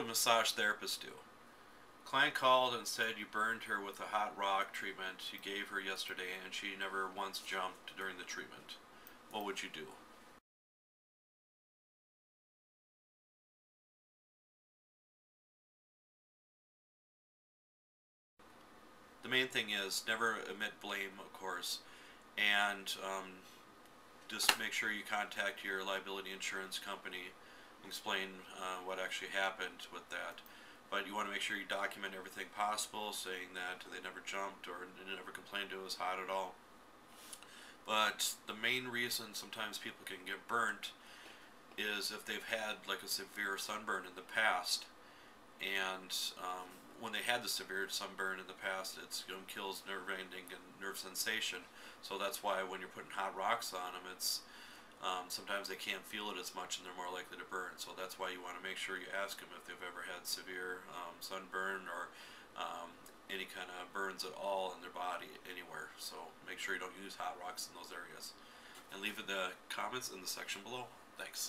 would a massage therapists do? Client called and said you burned her with a hot rock treatment you gave her yesterday and she never once jumped during the treatment. What would you do? The main thing is never admit blame, of course, and um, just make sure you contact your liability insurance company explain uh, what actually happened with that. But you want to make sure you document everything possible, saying that they never jumped or never complained it was hot at all. But the main reason sometimes people can get burnt is if they've had like a severe sunburn in the past, and um, when they had the severe sunburn in the past, it you know, kills nerve ending and nerve sensation. So that's why when you're putting hot rocks on them, it's um, sometimes they can't feel it as much and they're more likely to burn. So that's why you want to make sure you ask them if they've ever had severe um, sunburn or um, any kind of burns at all in their body anywhere. So make sure you don't use hot rocks in those areas. And leave in the comments in the section below. Thanks.